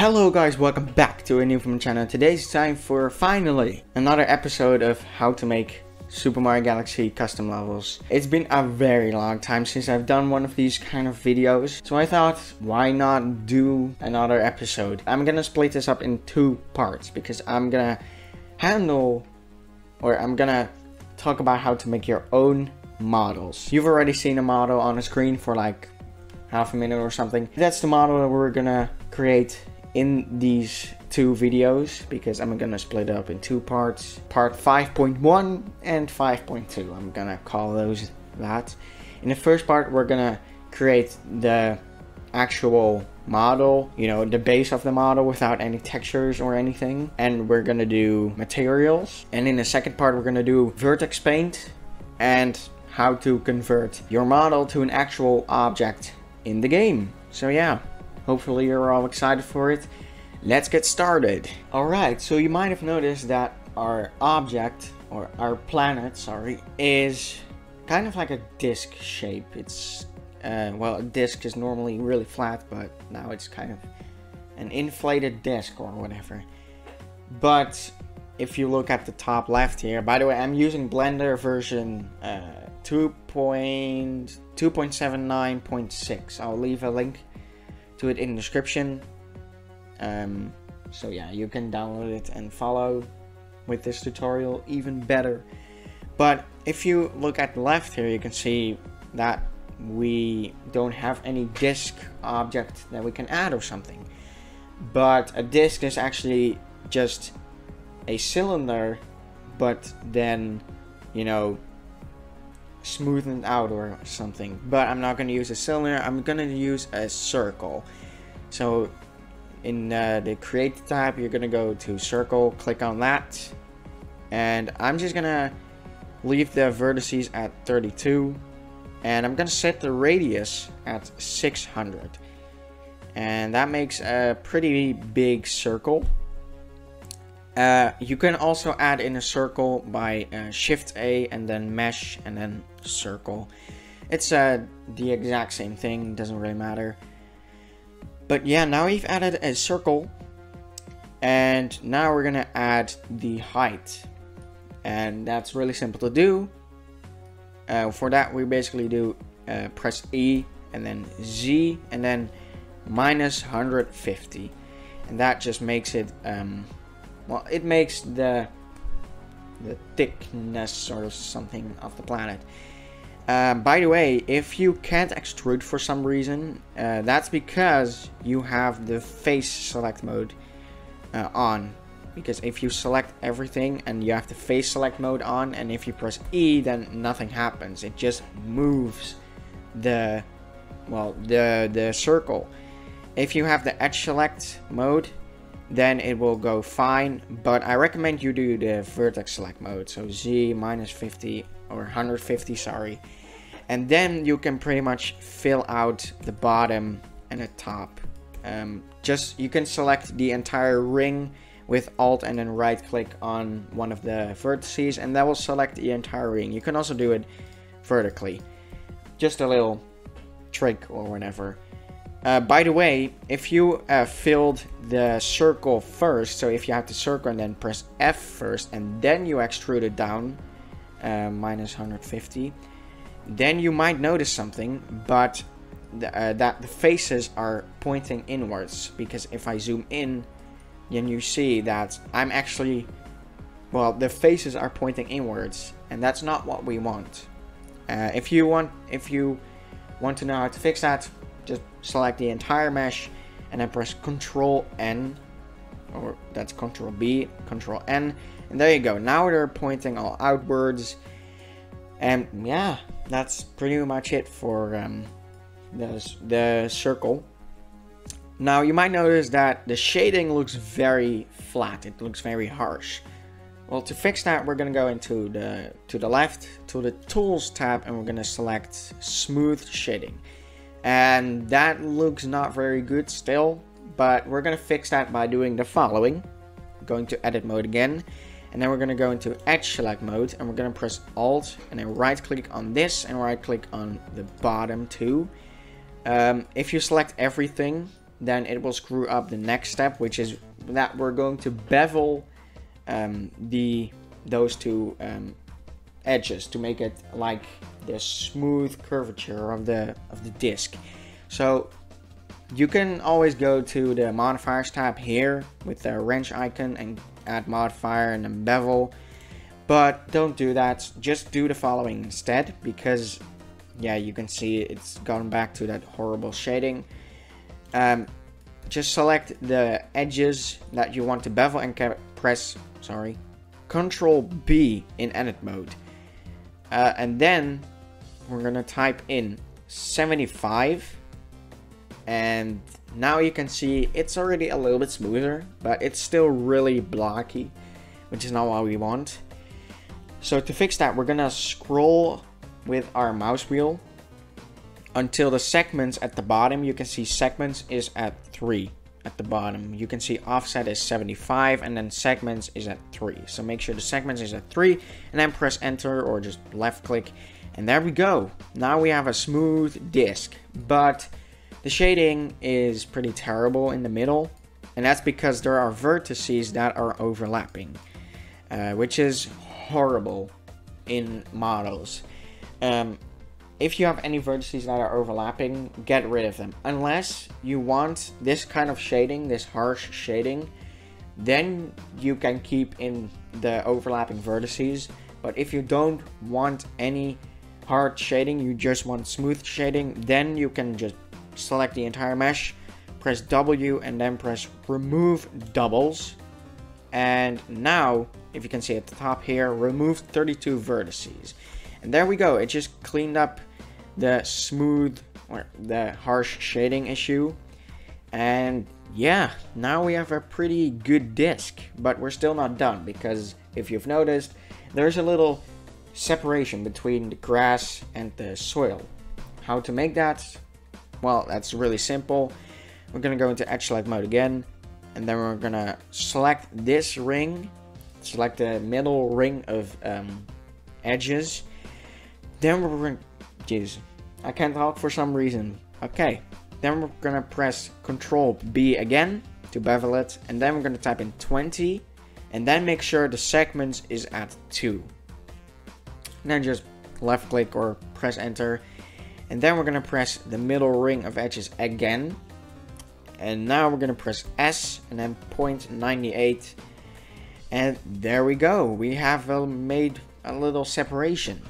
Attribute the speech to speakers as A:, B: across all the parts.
A: Hello guys, welcome back to a new from channel. Today's time for finally another episode of how to make Super Mario Galaxy custom levels. It's been a very long time since I've done one of these kind of videos, so I thought why not do another episode. I'm gonna split this up in two parts because I'm gonna handle or I'm gonna talk about how to make your own models. You've already seen a model on the screen for like half a minute or something. That's the model that we're gonna create in these two videos because I'm gonna split up in two parts. Part 5.1 and 5.2. I'm gonna call those that. In the first part, we're gonna create the actual model, you know, the base of the model without any textures or anything. And we're gonna do materials. And in the second part, we're gonna do vertex paint and how to convert your model to an actual object in the game. So yeah, hopefully you're all excited for it. Let's get started. Alright, so you might have noticed that our object, or our planet, sorry, is kind of like a disc shape. It's, uh, well, a disc is normally really flat, but now it's kind of an inflated disc or whatever. But if you look at the top left here, by the way, I'm using Blender version uh, 2.2.79.6. I'll leave a link to it in the description. Um, so yeah, you can download it and follow with this tutorial even better. But if you look at the left here, you can see that we don't have any disk object that we can add or something. But a disk is actually just a cylinder, but then, you know, smoothened out or something. But I'm not going to use a cylinder, I'm going to use a circle. So in uh, the create tab, you're going to go to circle, click on that. And I'm just going to leave the vertices at 32. And I'm going to set the radius at 600. And that makes a pretty big circle. Uh, you can also add in a circle by uh, Shift A and then Mesh and then Circle. It's uh, the exact same thing, doesn't really matter. But yeah, now we've added a circle. And now we're gonna add the height. And that's really simple to do. Uh, for that, we basically do uh, press E and then Z and then minus 150. And that just makes it um, well, it makes the the thickness or something of the planet. Uh, by the way, if you can't extrude for some reason, uh, that's because you have the face select mode uh, on. Because if you select everything and you have the face select mode on, and if you press E, then nothing happens. It just moves the, well, the the circle. If you have the edge select mode, then it will go fine. But I recommend you do the vertex select mode. So Z minus 50 or 150, sorry. And then you can pretty much fill out the bottom and the top. Um, just you can select the entire ring with alt and then right click on one of the vertices and that will select the entire ring. You can also do it vertically. Just a little trick or whatever. Uh, by the way, if you uh, filled the circle first, so if you have the circle and then press F first and then you extrude it down, uh, minus 150, then you might notice something, but uh, that the faces are pointing inwards. Because if I zoom in, then you see that I'm actually, well, the faces are pointing inwards, and that's not what we want. Uh, if you want, if you want to know how to fix that, select the entire mesh and then press Control N or that's Control B, Control N, and there you go. Now they're pointing all outwards, and yeah, that's pretty much it for um, the the circle. Now you might notice that the shading looks very flat. It looks very harsh. Well, to fix that, we're gonna go into the to the left to the Tools tab, and we're gonna select Smooth Shading and that looks not very good still but we're gonna fix that by doing the following. Going to edit mode again and then we're gonna go into edge select mode and we're gonna press alt and then right click on this and right click on the bottom too um, if you select everything then it will screw up the next step, which is that we're going to bevel um, the those two um, edges to make it like the smooth curvature of the of the disc. So you can always go to the modifiers tab here with the wrench icon and add modifier and then bevel. But don't do that. Just do the following instead because yeah, you can see it's gone back to that horrible shading. Um, just select the edges that you want to bevel and press, sorry, Control B in edit mode. Uh, and then we're gonna type in 75 and now you can see it's already a little bit smoother but it's still really blocky which is not what we want. So to fix that we're gonna scroll with our mouse wheel until the segments at the bottom. You can see segments is at 3 at the bottom. You can see offset is 75 and then segments is at 3 so make sure the segments is at 3 and then press enter or just left click. And there we go. Now we have a smooth disc but the shading is pretty terrible in the middle. And that's because there are vertices that are overlapping uh, which is horrible in models. Um, if you have any vertices that are overlapping, get rid of them. Unless you want this kind of shading, this harsh shading, then you can keep in the overlapping vertices. But if you don't want any hard shading, you just want smooth shading, then you can just select the entire mesh, press W and then press remove doubles. And now, if you can see at the top here, remove 32 vertices. And there we go, it just cleaned up the smooth or the harsh shading issue. And yeah, now we have a pretty good disc, but we're still not done because if you've noticed, there's a little separation between the grass and the soil. How to make that? Well, that's really simple. We're gonna go into edge select mode again, and then we're gonna select this ring, select the middle ring of um, edges. Then we're jeez, I can't talk for some reason. Okay, then we're gonna press Control B again to bevel it, and then we're gonna type in 20, and then make sure the segments is at 2. And then just left click or press enter, and then we're gonna press the middle ring of edges again, and now we're gonna press S and then point 0.98. and there we go. We have uh, made a little separation.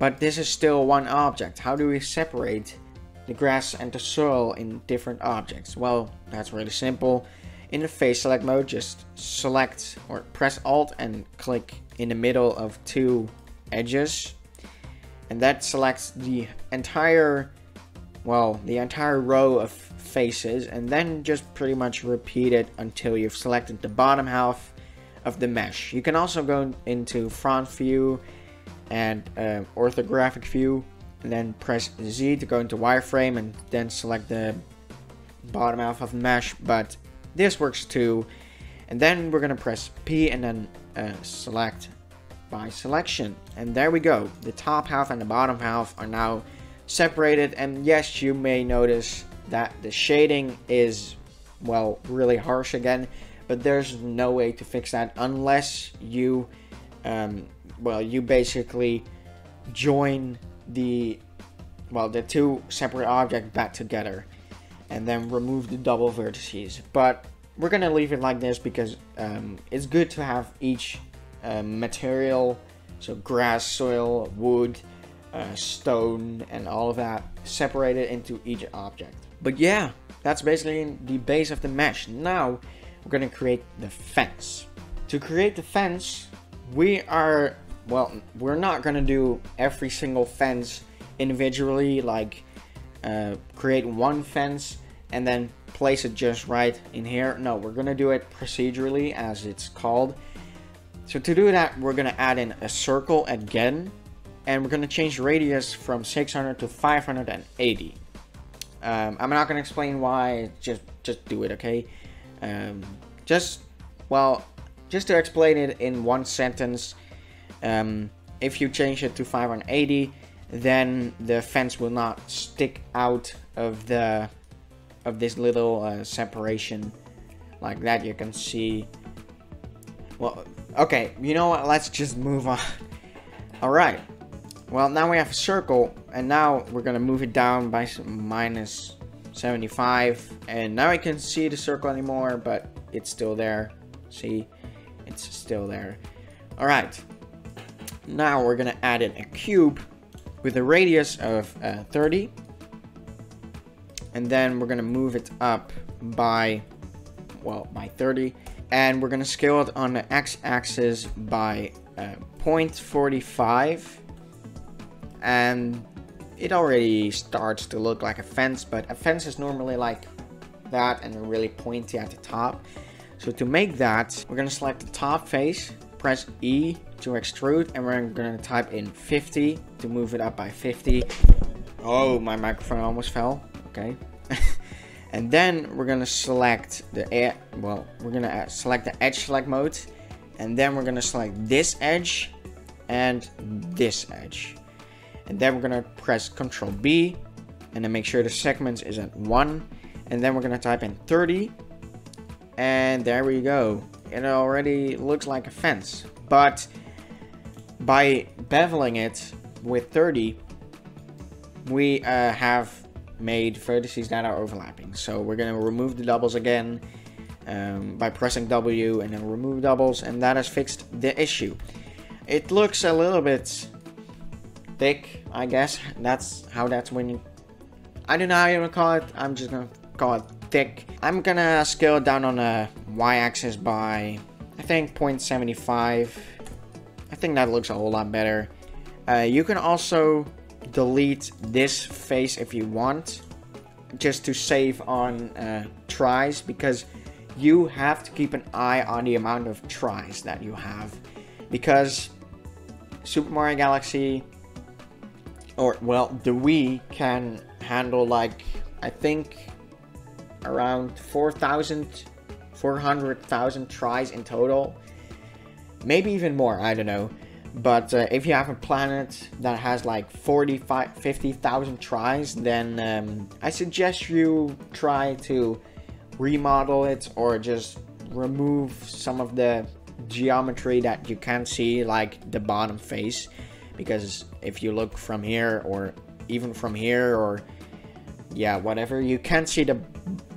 A: But this is still one object. How do we separate the grass and the soil in different objects? Well, that's really simple. In the face select mode, just select or press Alt and click in the middle of two edges. And that selects the entire, well, the entire row of faces. And then just pretty much repeat it until you've selected the bottom half of the mesh. You can also go into front view and uh, orthographic view and then press Z to go into wireframe and then select the bottom half of the mesh but this works too. And then we're gonna press P and then uh, select by selection. And there we go. The top half and the bottom half are now separated and yes you may notice that the shading is well really harsh again but there's no way to fix that unless you um, well, you basically join the well the two separate objects back together and then remove the double vertices. But we're gonna leave it like this because um, it's good to have each uh, material, so grass, soil, wood, uh, stone, and all of that separated into each object. But yeah, that's basically the base of the mesh. Now we're gonna create the fence. To create the fence, we are well, we're not gonna do every single fence individually, like uh, create one fence and then place it just right in here. No, we're gonna do it procedurally as it's called. So to do that, we're gonna add in a circle again, and we're gonna change radius from 600 to 580. Um, I'm not gonna explain why. Just just do it, okay? Um, just well, just to explain it in one sentence. Um, if you change it to 580, then the fence will not stick out of the of this little uh, separation like that. You can see well okay you know what? Let's just move on. All right. Well now we have a circle and now we're gonna move it down by minus 75 and now I can see the circle anymore but it's still there. See? It's still there. All right now we're gonna add in a cube with a radius of uh, 30 and then we're gonna move it up by well by 30 and we're gonna scale it on the x-axis by uh, 0.45 and it already starts to look like a fence but a fence is normally like that and really pointy at the top. So to make that we're gonna select the top face press E to extrude and we're gonna type in 50 to move it up by 50 oh my microphone almost fell. Okay. And then we're gonna select the air well we're gonna uh, select the edge select mode and then we're gonna select this edge and this edge. And then we're gonna press Control B and then make sure the segments is at 1 and then we're gonna type in 30 and there we go it already looks like a fence but by beveling it with 30 we uh, have made vertices that are overlapping so we're gonna remove the doubles again um, by pressing W and then remove doubles and that has fixed the issue it looks a little bit thick, I guess. That's how that's when you... I don't know how you want to call it. I'm just gonna call it thick. I'm gonna scale down on the y-axis by, I think, 0.75. I think that looks a whole lot better. Uh, you can also delete this face if you want, just to save on uh, tris, because you have to keep an eye on the amount of tris that you have. Because Super Mario Galaxy or well, the Wii can handle like I think around 4,000, 400,000 tris in total. Maybe even more, I don't know. But uh, if you have a planet that has like 45, 50,000 tris, then um, I suggest you try to remodel it or just remove some of the geometry that you can't see, like the bottom face because if you look from here or even from here or yeah whatever. You can't see the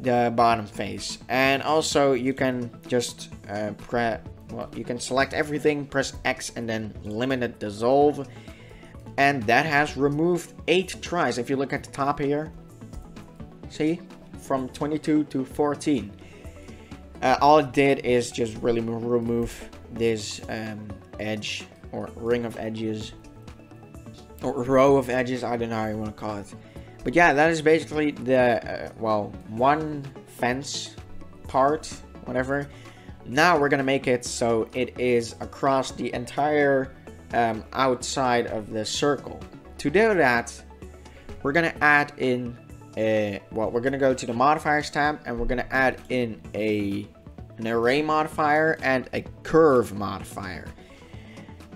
A: the bottom face. And also you can just uh, press well you can select everything press X and then limited dissolve. And that has removed eight tris. If you look at the top here see? From 22 to 14 uh, all it did is just really remove this um, edge or ring of edges. Or row of edges. I don't know how you want to call it. But yeah, that is basically the, uh, well, one fence part, whatever. Now we're to make it so it is across the entire um, outside of the circle. To do that, we're to add in a, well, we're to go to the modifiers tab and we're to add in a an array modifier and a curve modifier.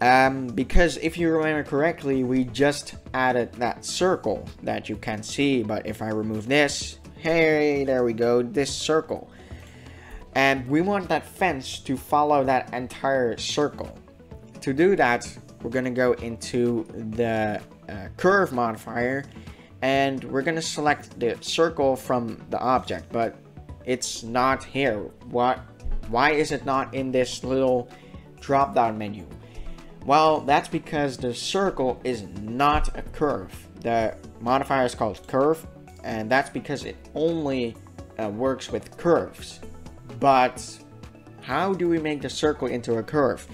A: Um, because if you remember correctly, we just added that circle that you can see. But if I remove this, hey, there we go, this circle. And we want that fence to follow that entire circle. To do that, we're going to go into the uh, curve modifier and we're going to select the circle from the object, but it's not here. What? Why is it not in this little drop down menu? Well, that's because the circle is not a curve. The modifier is called curve, and that's because it only uh, works with curves. But how do we make the circle into a curve?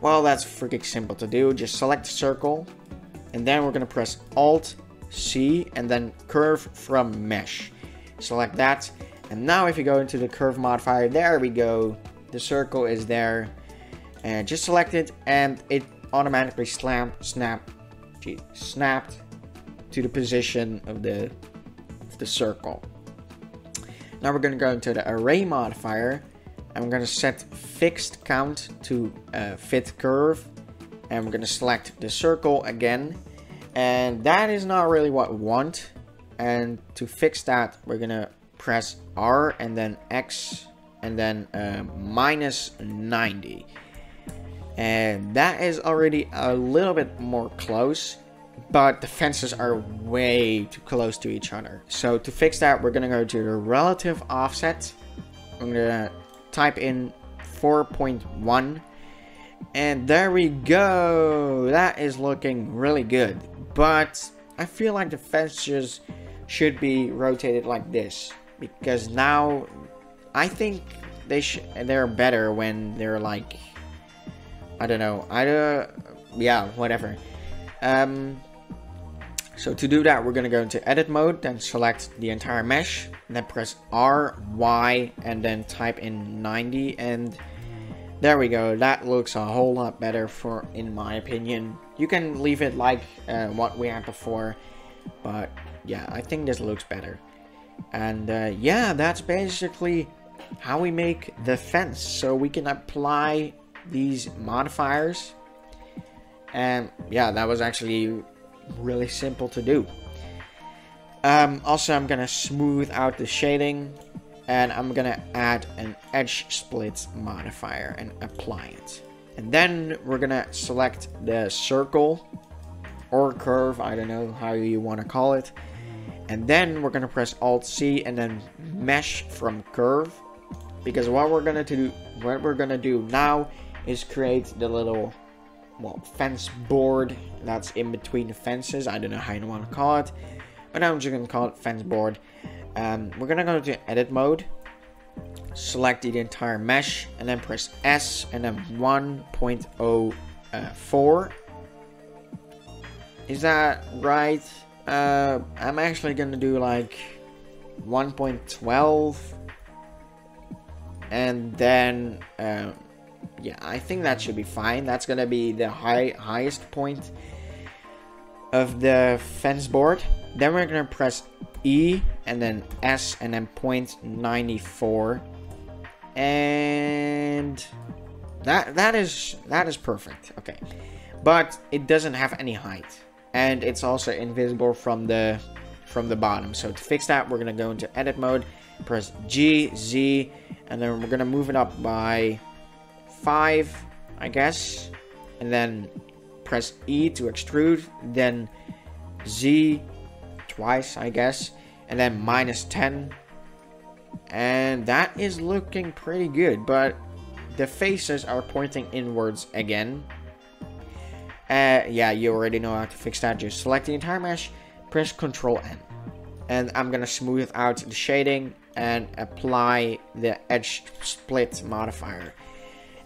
A: Well, that's freaking simple to do. Just select circle, and then we're gonna press Alt C and then curve from mesh. Select that, and now if you go into the curve modifier, there we go. The circle is there and just select it and it automatically slam snap snapped to the position of the of the circle. Now we're going to go into the array modifier. I'm going to set fixed count to uh, fit curve and we're going to select the circle again. And that is not really what we want. And to fix that we're going to press R and then X and then uh, minus 90. And that is already a little bit more close, but the fences are way too close to each other. So to fix that, we're gonna go to the relative offset. I'm gonna type in 4.1 and there we go. That is looking really good. But I feel like the fences should be rotated like this because now I think they should they're better when they're like I don't know. I uh, yeah, whatever. Um so to do that, we're gonna go into edit mode, then select the entire mesh, then press R, Y, and then type in 90 and there we go, that looks a whole lot better for, in my opinion. You can leave it like uh, what we had before, but yeah, I think this looks better. And uh, yeah, that's basically how we make the fence. So we can apply these modifiers. And yeah, that was actually really simple to do. Um, also, I'm gonna smooth out the shading and I'm gonna add an edge split modifier and apply it. And then we're gonna select the circle or curve, I don't know how you want to call it. And then we're gonna press Alt C and then mesh from curve. Because what we're gonna do what we're gonna do now is create the little well fence board that's in between the fences. I don't know how you want to call it. But I'm just gonna call it fence board um, we're gonna go to edit mode, select the entire mesh, and then press S, and then 1.04. Is that right? Uh, I'm actually gonna do like 1.12, and then uh, yeah, I think that should be fine. That's gonna be the high highest point of the fence board. Then we're gonna press E and then S and then point 94 and that that is that is perfect. Okay. But it doesn't have any height. And it's also invisible from the from the bottom. So to fix that we're gonna go into edit mode press G Z and then we're gonna move it up by 5 I guess and then press E to extrude then Z twice, I guess, and then minus 10. And that is looking pretty good, but the faces are pointing inwards again. Uh, yeah, you already know how to fix that. Just select the entire mesh, press Ctrl N. And I'm gonna smooth out the shading and apply the edge split modifier.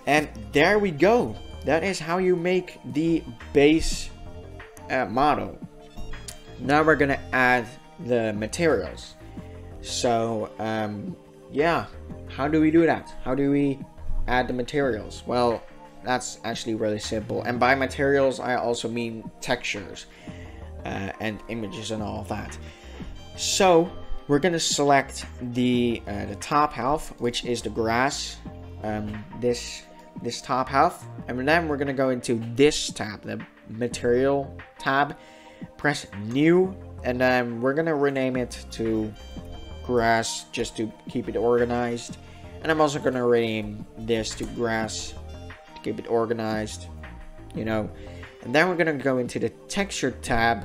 A: And there we go. That is how you make the base uh, model. Now we're gonna add the materials. So, um, yeah, how do we do that? How do we add the materials? Well, that's actually really simple. And by materials, I also mean textures uh, and images and all that. So, we're gonna select the uh, the top half, which is the grass. Um, this this top half, and then we're gonna go into this tab, the material tab, press new and then we're gonna rename it to grass just to keep it organized. And I'm also gonna rename this to grass to keep it organized you know. And then we're gonna go into the texture tab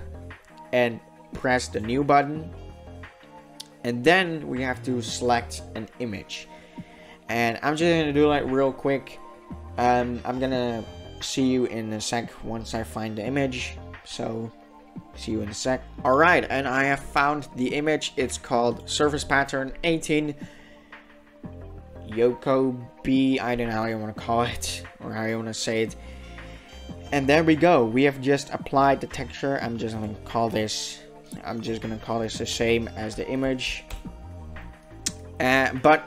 A: and press the new button. And then we have to select an image. And I'm just gonna do like real quick um, I'm gonna see you in a sec once I find the image so See you in a sec. Alright, and I have found the image. It's called Surface Pattern 18 Yoko B. I don't know how you want to call it, or how you want to say it. And there we go. We have just applied the texture. I'm just to call this, I'm just to call this the same as the image. Uh, but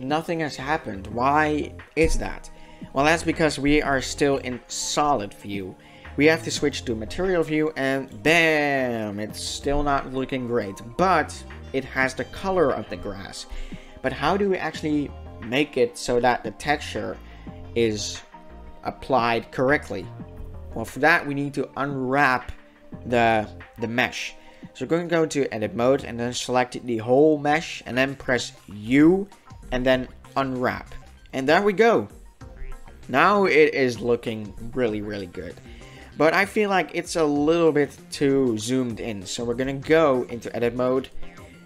A: nothing has happened. Why is that? Well, that's because we are still in solid view we have to switch to material view and bam, it's still not looking great, but it has the color of the grass. But how do we actually make it so that the texture is applied correctly? Well, for that we need to unwrap the, the mesh. So we're going to go to edit mode and then select the whole mesh and then press U and then unwrap. And there we go. Now it is looking really, really good. But I feel like it's a little bit too zoomed in. So we're to go into edit mode.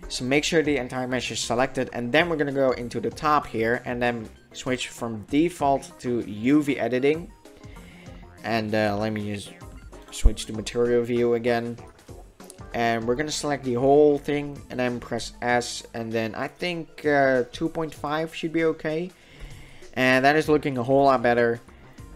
A: So make sure the entire mesh is selected. And then we're to go into the top here and then switch from default to UV editing. And uh, let me just switch to material view again. And we're to select the whole thing and then press S. And then I think uh, 2.5 should be okay. And that is looking a whole lot better.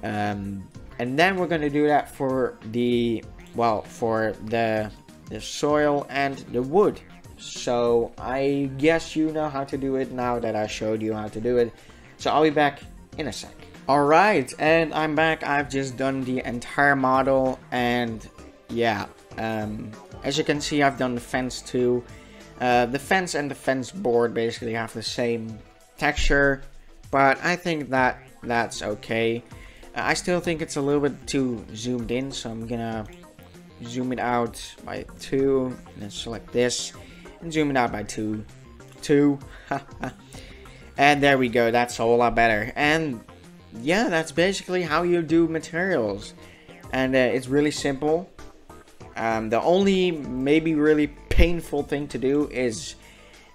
A: Um, and then we're going to do that for the, well, for the, the soil and the wood. So I guess you know how to do it now that I showed you how to do it. So I'll be back in a sec. Alright, and I'm back. I've just done the entire model and yeah, um, as you can see I've done the fence too. Uh, the fence and the fence board basically have the same texture, but I think that that's okay. I still think it's a little bit too zoomed in, so I'm gonna zoom it out by 2, and then select this, and zoom it out by 2. 2. and there we go, that's a whole lot better. And yeah, that's basically how you do materials. And uh, it's really simple. Um, the only maybe really painful thing to do is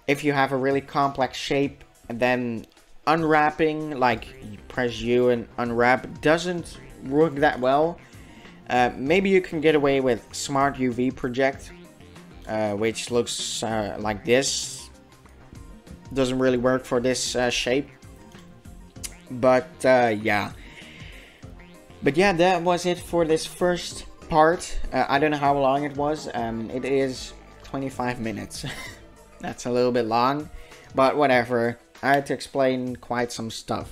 A: if you have a really complex shape and then unwrapping, like press U and unwrap, doesn't work that well. Uh, maybe you can get away with Smart UV Project, uh, which looks uh, like this. Doesn't really work for this uh, shape. But uh, yeah. But yeah, that was it for this first part. Uh, I don't know how long it was. Um, it is 25 minutes. That's a little bit long. But whatever. I had to explain quite some stuff.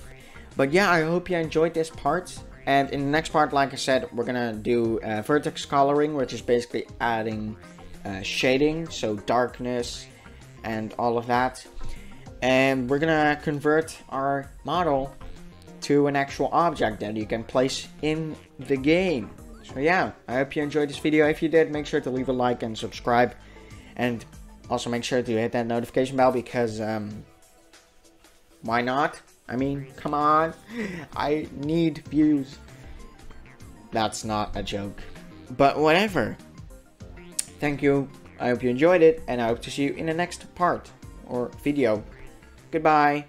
A: But yeah, I hope you enjoyed this part. And in the next part, like I said, we're gonna do uh, vertex coloring, which is basically adding uh, shading, so darkness and all of that. And we're gonna convert our model to an actual object that you can place in the game. So yeah, I hope you enjoyed this video. If you did, make sure to leave a like and subscribe. And also make sure to hit that notification bell because um, why not? I mean, come on. I need views. That's not a joke. But whatever. Thank you. I hope you enjoyed it, and I hope to see you in the next part or video. Goodbye.